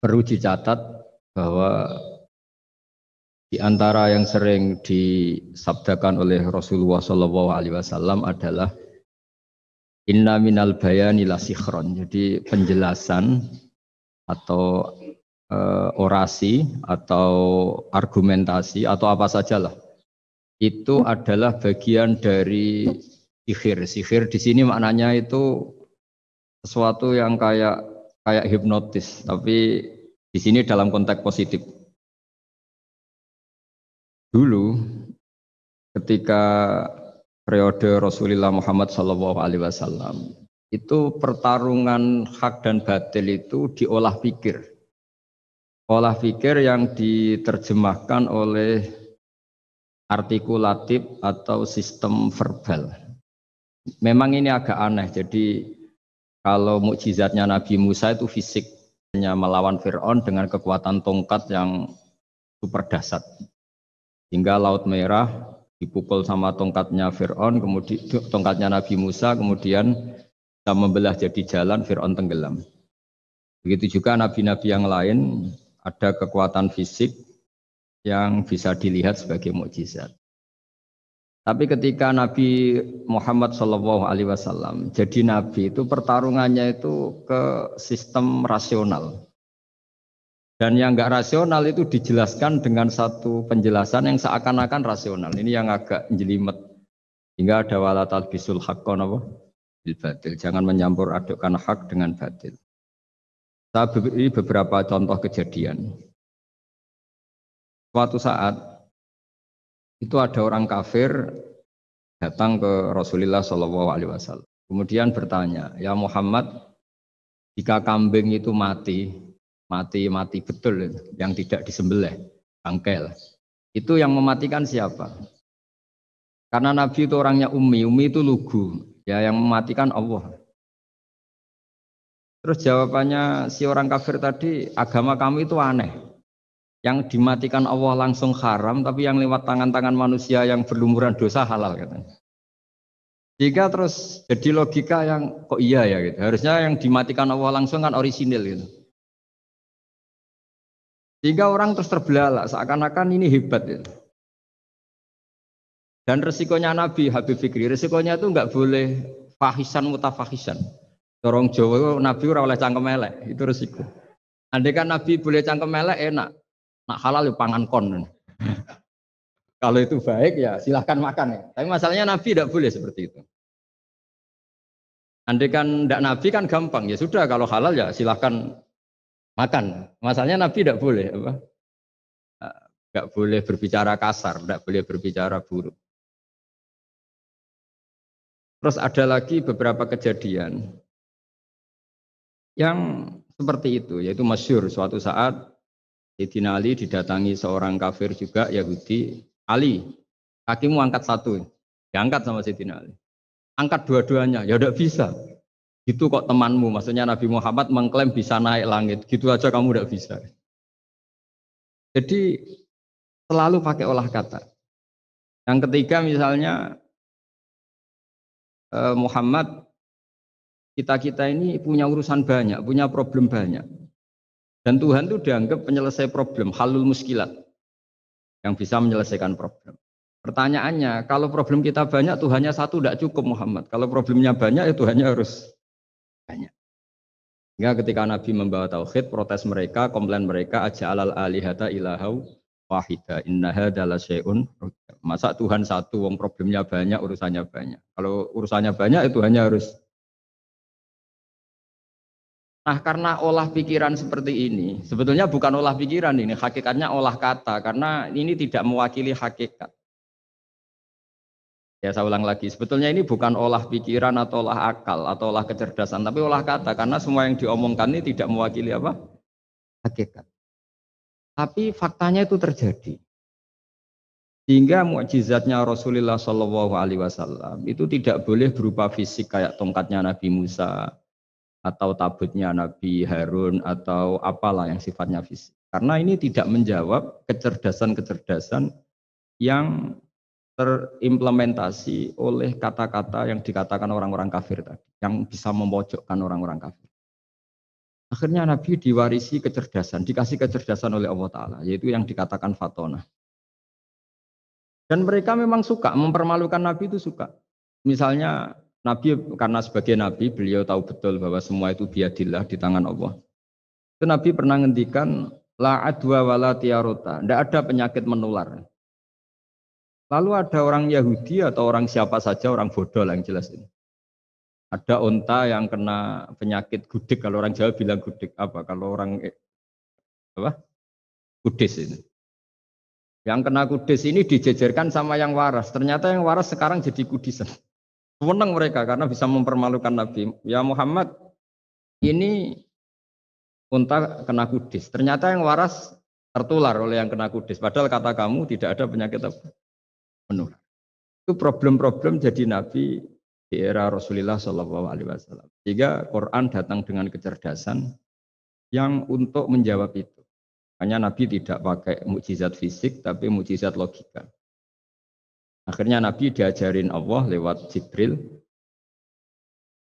perlu dicatat bahwa di antara yang sering disabdakan oleh Rasulullah Shallallahu Alaihi Wasallam adalah Inna minal bayani la sikhron. Jadi penjelasan atau e, orasi atau argumentasi atau apa sajalah itu adalah bagian dari sihir. Sihir di sini maknanya itu sesuatu yang kayak kayak hipnotis, tapi di sini dalam konteks positif. Dulu ketika periode Rasulullah Muhammad Shallallahu Alaihi Wasallam itu pertarungan hak dan batil itu diolah pikir, olah pikir yang diterjemahkan oleh artikulatif atau sistem verbal. Memang ini agak aneh, jadi kalau mukjizatnya Nabi Musa itu fisiknya melawan Fir'aun dengan kekuatan tongkat yang super dasar. Hingga Laut Merah dipukul sama tongkatnya Fir'aun, kemudian tongkatnya Nabi Musa, kemudian bisa membelah jadi jalan Fir'aun tenggelam. Begitu juga nabi-nabi yang lain ada kekuatan fisik yang bisa dilihat sebagai mukjizat. Tapi ketika Nabi Muhammad Shallallahu Alaihi Wasallam jadi nabi itu pertarungannya itu ke sistem rasional. Dan yang enggak rasional itu dijelaskan dengan satu penjelasan yang seakan-akan rasional. Ini yang agak jelimet. Hingga ada walatal bisul haqqon apa? Batil. Jangan menyampur adukkan hak dengan batil. Saya beberapa contoh kejadian. Suatu saat itu ada orang kafir datang ke Rasulullah Shallallahu Alaihi Wasallam. Kemudian bertanya, ya Muhammad, jika kambing itu mati, mati-mati betul yang tidak disembelih, bangkel. Itu yang mematikan siapa? Karena Nabi itu orangnya umi, umi itu lugu, ya yang mematikan Allah. Terus jawabannya si orang kafir tadi, agama kami itu aneh. Yang dimatikan Allah langsung haram, tapi yang lewat tangan-tangan manusia yang berlumuran dosa halal katanya. Jika terus jadi logika yang kok iya ya gitu. Harusnya yang dimatikan Allah langsung kan orisinil gitu. Sehingga orang terus terbelalak, seakan-akan ini hebat. Ya. Dan resikonya Nabi Habib Fikri, resikonya itu nggak boleh fahisan mutafahisan. Dorong Jawa Nabi ora oleh cangkem elek, itu resiko. Andai kan Nabi boleh cangkem elek enak, nak halal ya pangan kon. Kalau itu baik ya silahkan makan ya. Tapi masalahnya Nabi tidak boleh seperti itu. Andai kan tidak Nabi kan gampang ya sudah kalau halal ya silahkan makan. Masalahnya Nabi tidak boleh apa? Tidak eh, boleh berbicara kasar, tidak boleh berbicara buruk. Terus ada lagi beberapa kejadian yang seperti itu, yaitu masyur suatu saat Sayyidina Ali didatangi seorang kafir juga Yahudi, Ali, kakimu angkat satu, diangkat sama Sayyidina Ali. Angkat dua-duanya, ya udah bisa. Itu kok temanmu, maksudnya Nabi Muhammad mengklaim bisa naik langit, gitu aja kamu tidak bisa. Jadi selalu pakai olah kata. Yang ketiga misalnya eh, Muhammad kita-kita ini punya urusan banyak, punya problem banyak. Dan Tuhan itu dianggap penyelesai problem, halul muskilat. Yang bisa menyelesaikan problem. Pertanyaannya, kalau problem kita banyak, Tuhannya satu tidak cukup Muhammad. Kalau problemnya banyak, ya Tuhannya harus banyak. Hingga ketika Nabi membawa tauhid, protes mereka, komplain mereka, aja alal alihata ilahau wahida innaha adalah syai'un masa Tuhan satu wong problemnya banyak urusannya banyak kalau urusannya banyak itu hanya harus Nah karena olah pikiran seperti ini, sebetulnya bukan olah pikiran ini, hakikatnya olah kata, karena ini tidak mewakili hakikat. Ya saya ulang lagi, sebetulnya ini bukan olah pikiran atau olah akal atau olah kecerdasan, tapi olah kata karena semua yang diomongkan ini tidak mewakili apa? Hakikat. Tapi faktanya itu terjadi. Sehingga mukjizatnya Rasulullah Shallallahu Alaihi Wasallam itu tidak boleh berupa fisik kayak tongkatnya Nabi Musa atau tabutnya Nabi Harun atau apalah yang sifatnya fisik. Karena ini tidak menjawab kecerdasan-kecerdasan yang terimplementasi oleh kata-kata yang dikatakan orang-orang kafir tadi, yang bisa memojokkan orang-orang kafir. Akhirnya Nabi diwarisi kecerdasan, dikasih kecerdasan oleh Allah Ta'ala, yaitu yang dikatakan fatona. Dan mereka memang suka, mempermalukan Nabi itu suka. Misalnya Nabi karena sebagai Nabi beliau tahu betul bahwa semua itu biadillah di tangan Allah. Itu Nabi pernah ngendikan la adwa wala tiarota, tidak ada penyakit menular. Lalu ada orang Yahudi atau orang siapa saja, orang bodoh lah yang jelas ini. Ada onta yang kena penyakit gudik, kalau orang Jawa bilang gudik apa? Kalau orang eh, apa? Kudis ini. Yang kena kudis ini dijejerkan sama yang waras. Ternyata yang waras sekarang jadi kudisan. Menang mereka karena bisa mempermalukan Nabi. Ya Muhammad, ini unta kena kudis. Ternyata yang waras tertular oleh yang kena kudis. Padahal kata kamu tidak ada penyakit apa? menular. Itu problem-problem jadi nabi di era Rasulullah Shallallahu Alaihi Wasallam. Sehingga Quran datang dengan kecerdasan yang untuk menjawab itu. Hanya Nabi tidak pakai mukjizat fisik, tapi mukjizat logika. Akhirnya Nabi diajarin Allah lewat Jibril.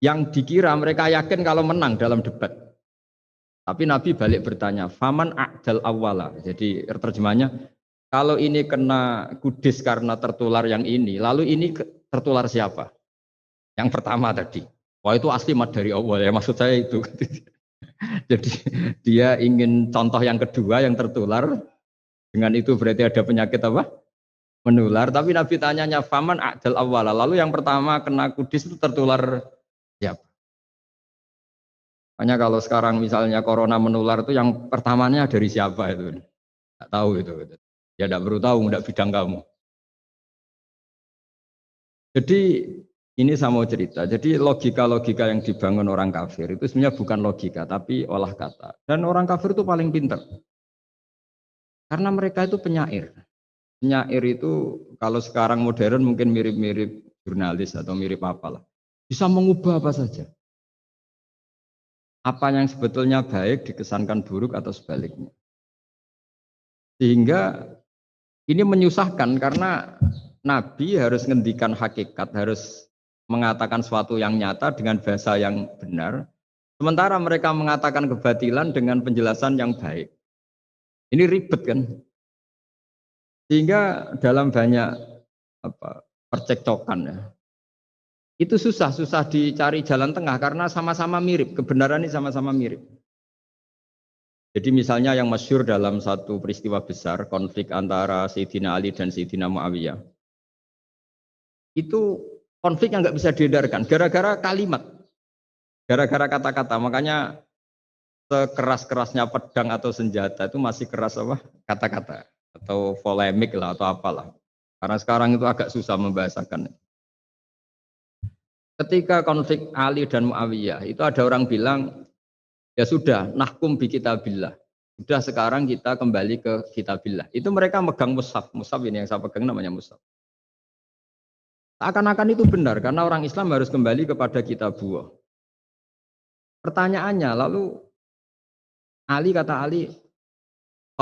Yang dikira mereka yakin kalau menang dalam debat. Tapi Nabi balik bertanya, Faman a'dal awala. Jadi terjemahnya, kalau ini kena kudis karena tertular yang ini, lalu ini tertular siapa? Yang pertama tadi. Wah itu asli mat dari Allah ya maksud saya itu. Jadi dia ingin contoh yang kedua yang tertular. Dengan itu berarti ada penyakit apa? Menular. Tapi Nabi tanyanya faman adal awala. Lalu yang pertama kena kudis itu tertular siapa? Hanya kalau sekarang misalnya corona menular itu yang pertamanya dari siapa itu? Tidak tahu itu. Ya tidak perlu tahu, tidak bidang kamu. Jadi ini saya mau cerita. Jadi logika-logika yang dibangun orang kafir itu sebenarnya bukan logika, tapi olah kata. Dan orang kafir itu paling pintar. Karena mereka itu penyair. Penyair itu kalau sekarang modern mungkin mirip-mirip jurnalis atau mirip apalah. Bisa mengubah apa saja. Apa yang sebetulnya baik dikesankan buruk atau sebaliknya. Sehingga ini menyusahkan karena Nabi harus ngendikan hakikat, harus mengatakan sesuatu yang nyata dengan bahasa yang benar. Sementara mereka mengatakan kebatilan dengan penjelasan yang baik. Ini ribet kan? Sehingga dalam banyak apa, percekcokan ya. Itu susah, susah dicari jalan tengah karena sama-sama mirip, kebenaran ini sama-sama mirip. Jadi misalnya yang masyur dalam satu peristiwa besar, konflik antara Sayyidina Ali dan Sayyidina Muawiyah. Itu konflik yang nggak bisa diedarkan, gara-gara kalimat. Gara-gara kata-kata, makanya sekeras-kerasnya pedang atau senjata itu masih keras apa? Kata-kata atau polemik lah atau apalah. Karena sekarang itu agak susah membahasakan. Ketika konflik Ali dan Muawiyah, itu ada orang bilang Ya sudah, nahkum bi kitabillah. Sudah sekarang kita kembali ke kitabillah. Itu mereka megang mushaf. Mushaf ini yang saya pegang namanya mushaf. Akan-akan itu benar karena orang Islam harus kembali kepada kitabullah. Pertanyaannya lalu Ali kata Ali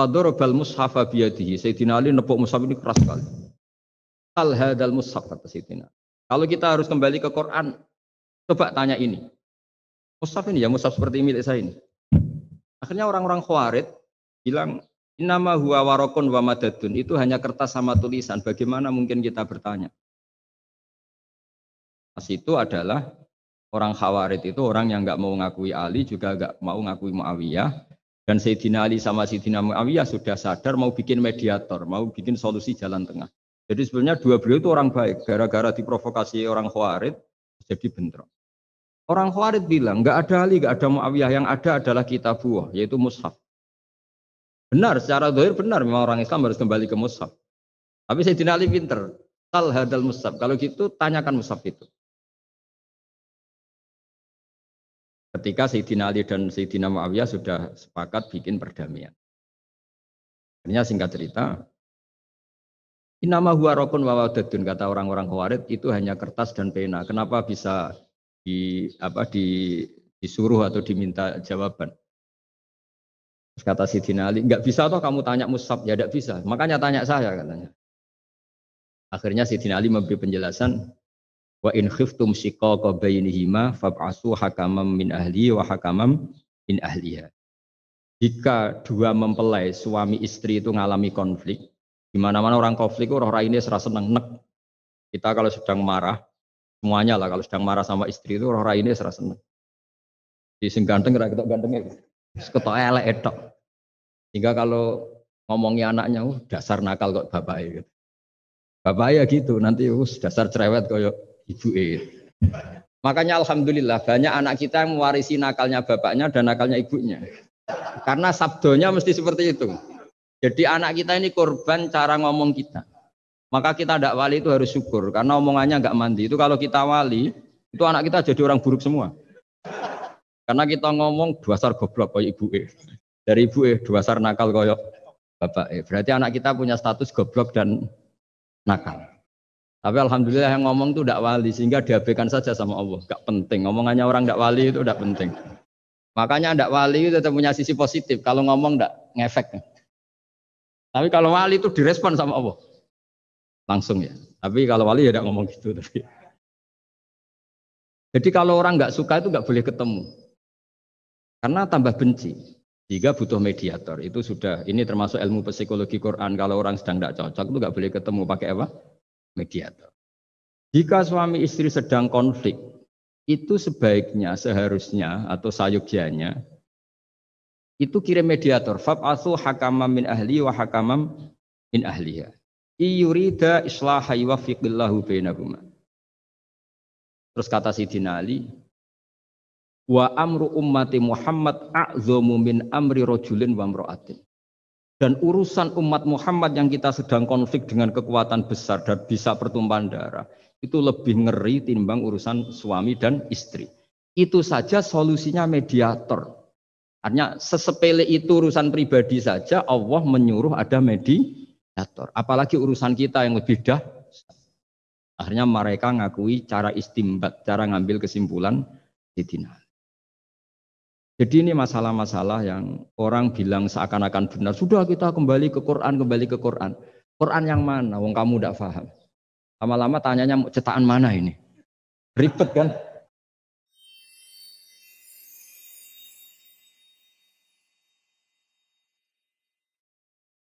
Fadorobal mushafa biyadihi. Sayyidina Ali nepuk mushaf ini keras sekali. Al hadal mushaf kata Sayyidina. Kalau kita harus kembali ke Quran, coba tanya ini. Mushaf ini ya mushaf seperti milik saya ini. Akhirnya orang-orang khawarid bilang Innama huwa warokun wa madadun itu hanya kertas sama tulisan. Bagaimana mungkin kita bertanya? Pas itu adalah orang khawarid itu orang yang nggak mau ngakui Ali juga nggak mau ngakui Muawiyah dan Sayyidina Ali sama Sayyidina Muawiyah sudah sadar mau bikin mediator, mau bikin solusi jalan tengah. Jadi sebenarnya dua beliau itu orang baik. Gara-gara diprovokasi orang khawarid jadi bentrok. Orang Khawarij bilang, nggak ada Ali, nggak ada Muawiyah, yang ada adalah kitabullah, yaitu mushaf. Benar, secara dohir benar, memang orang Islam harus kembali ke mushaf. Tapi saya Ali pinter, tal hadal mushaf. Kalau gitu, tanyakan mushaf itu. Ketika Sayyidina Ali dan Sayyidina Muawiyah sudah sepakat bikin perdamaian. Akhirnya singkat cerita, Inama huwa rokun wawadadun, kata orang-orang Khawarij, itu hanya kertas dan pena. Kenapa bisa di apa di disuruh atau diminta jawaban. Terus kata Sidina Ali, nggak bisa toh kamu tanya Musab, ya tidak bisa. Makanya tanya saya katanya. Akhirnya Sidina Ali memberi penjelasan, wa in khiftum shiqaqa bainihima fab'asu hakamam min ahli wa hakamam min ahliha. Jika dua mempelai suami istri itu mengalami konflik, di mana-mana orang konflik orang ini serasa seneng nek. Kita kalau sedang marah, semuanya lah kalau sedang marah sama istri itu orang ini serasa seneng. Di sing ganteng kira ketok gantengnya, ketok elek etok. Sehingga kalau ngomongnya anaknya, uh, dasar nakal kok bapak gitu. Bapak ya gitu, nanti uh, dasar cerewet kok ibu Makanya alhamdulillah banyak anak kita yang mewarisi nakalnya bapaknya dan nakalnya ibunya. Karena sabdonya mesti seperti itu. Jadi anak kita ini korban cara ngomong kita. Maka kita tidak wali itu harus syukur karena omongannya nggak mandi. Itu kalau kita wali, itu anak kita jadi orang buruk semua. Karena kita ngomong dasar goblok kayak ibu e. Dari ibu e dasar nakal kayak bapak e. Berarti anak kita punya status goblok dan nakal. Tapi alhamdulillah yang ngomong itu tidak wali sehingga diabaikan saja sama Allah. Gak penting. Ngomongannya orang tidak wali itu tidak penting. Makanya tidak wali itu tetap punya sisi positif. Kalau ngomong tidak ngefek. Tapi kalau wali itu direspon sama Allah. Langsung ya. Tapi kalau wali ya tidak ngomong gitu. Tapi. Jadi kalau orang nggak suka itu nggak boleh ketemu. Karena tambah benci. Jika butuh mediator. Itu sudah, ini termasuk ilmu psikologi Quran. Kalau orang sedang tidak cocok itu nggak boleh ketemu. Pakai apa? Mediator. Jika suami istri sedang konflik, itu sebaiknya, seharusnya atau sayugyanya itu kirim mediator. Fab'athu hakamam min ahli wa hakamam min ahliha. Iyurida islaha yuwafiqillahu bainahuma. Terus kata Sidina Ali, wa amru ummati Muhammad a'zomu min amri rojulin wa mro'atin. Dan urusan umat Muhammad yang kita sedang konflik dengan kekuatan besar dan bisa pertumpahan darah, itu lebih ngeri timbang urusan suami dan istri. Itu saja solusinya mediator. Artinya sesepele itu urusan pribadi saja Allah menyuruh ada mediator. Apalagi urusan kita yang lebih dah. Akhirnya mereka ngakui cara istimbat, cara ngambil kesimpulan di jadi ini masalah-masalah yang orang bilang seakan-akan benar. Sudah kita kembali ke Quran, kembali ke Quran. Quran yang mana? Wong kamu tidak paham. Lama-lama tanyanya cetakan mana ini? Ribet kan?